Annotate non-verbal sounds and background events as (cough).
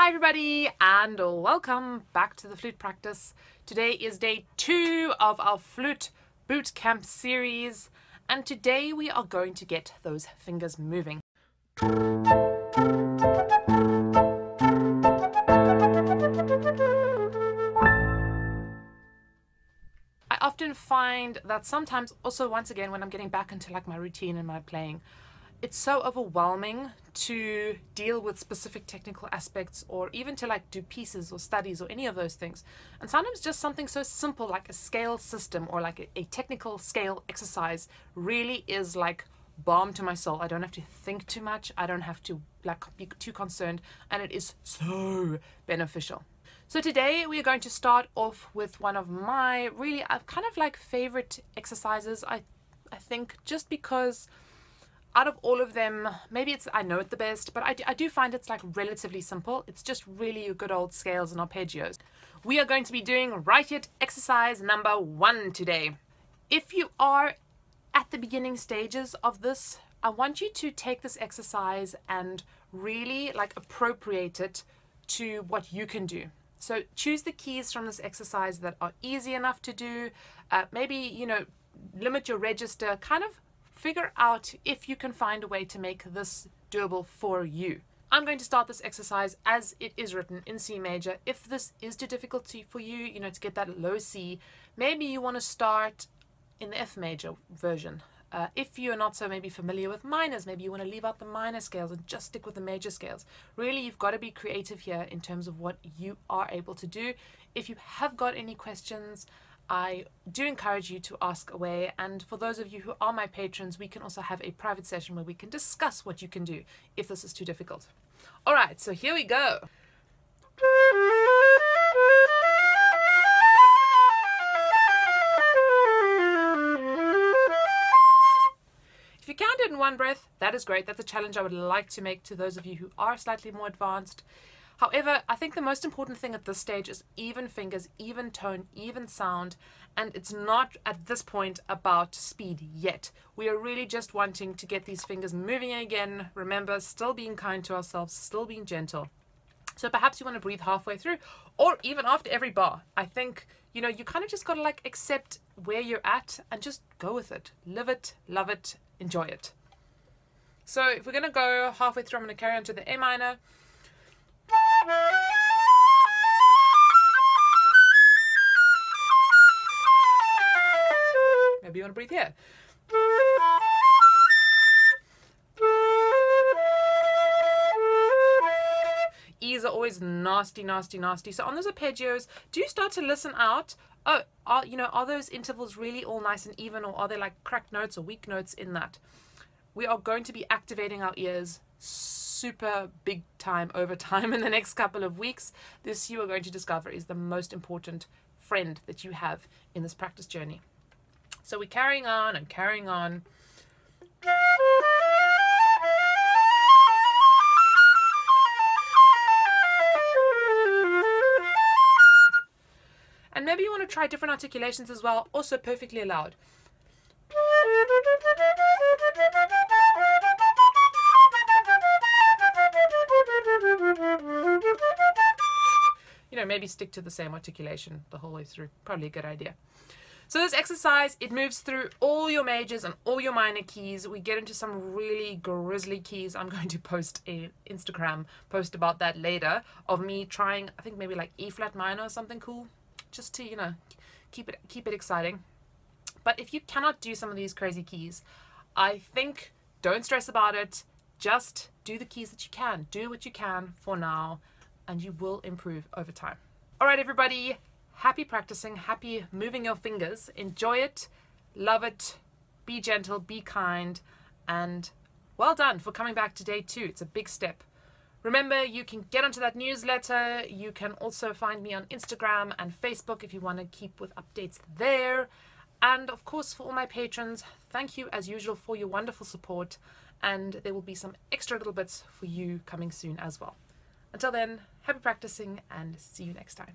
Hi everybody and welcome back to the flute practice. Today is day two of our flute boot camp series and today we are going to get those fingers moving. I often find that sometimes also once again when I'm getting back into like my routine and my playing it's so overwhelming to deal with specific technical aspects or even to like do pieces or studies or any of those things. And sometimes just something so simple like a scale system or like a, a technical scale exercise really is like balm to my soul. I don't have to think too much. I don't have to like be too concerned and it is so beneficial. So today we are going to start off with one of my really uh, kind of like favorite exercises. I I think just because out of all of them, maybe it's I know it the best, but I do, I do find it's like relatively simple. It's just really good old scales and arpeggios. We are going to be doing Reichert exercise number one today. If you are at the beginning stages of this, I want you to take this exercise and really like appropriate it to what you can do. So choose the keys from this exercise that are easy enough to do. Uh, maybe, you know, limit your register, kind of figure out if you can find a way to make this doable for you. I'm going to start this exercise as it is written in C major. If this is too difficult for you, you know, to get that low C, maybe you want to start in the F major version. Uh, if you're not so maybe familiar with minors, maybe you want to leave out the minor scales and just stick with the major scales. Really, you've got to be creative here in terms of what you are able to do. If you have got any questions, I do encourage you to ask away. And for those of you who are my patrons, we can also have a private session where we can discuss what you can do if this is too difficult. All right, so here we go. If you can do it in one breath, that is great. That's a challenge I would like to make to those of you who are slightly more advanced. However, I think the most important thing at this stage is even fingers, even tone, even sound, and it's not at this point about speed yet. We are really just wanting to get these fingers moving again. Remember, still being kind to ourselves, still being gentle. So perhaps you want to breathe halfway through or even after every bar. I think, you know, you kind of just got to like accept where you're at and just go with it. Live it, love it, enjoy it. So if we're going to go halfway through, I'm going to carry on to the A minor. Maybe you want to breathe here. E's are always nasty, nasty, nasty. So on those arpeggios, do you start to listen out? Oh, are you know, are those intervals really all nice and even, or are there like cracked notes or weak notes in that? We are going to be activating our ears super big time over time (laughs) in the next couple of weeks, this you are going to discover is the most important friend that you have in this practice journey. So we're carrying on and carrying on. And maybe you want to try different articulations as well, also perfectly allowed. Know, maybe stick to the same articulation the whole way through. Probably a good idea. So this exercise, it moves through all your majors and all your minor keys. We get into some really grisly keys. I'm (laughs) going to post a Instagram post about that later of me trying, I think maybe like E flat minor or something cool, just to, you know, keep it keep it exciting. But if you cannot do some of these crazy keys, I think don't stress about it. Just do the keys that you can. Do what you can for now and you will improve over time. All right, everybody, happy practicing, happy moving your fingers. Enjoy it, love it, be gentle, be kind, and well done for coming back to day two. It's a big step. Remember, you can get onto that newsletter. You can also find me on Instagram and Facebook if you want to keep with updates there. And of course, for all my patrons, thank you as usual for your wonderful support. And there will be some extra little bits for you coming soon as well. Until then, happy practicing and see you next time.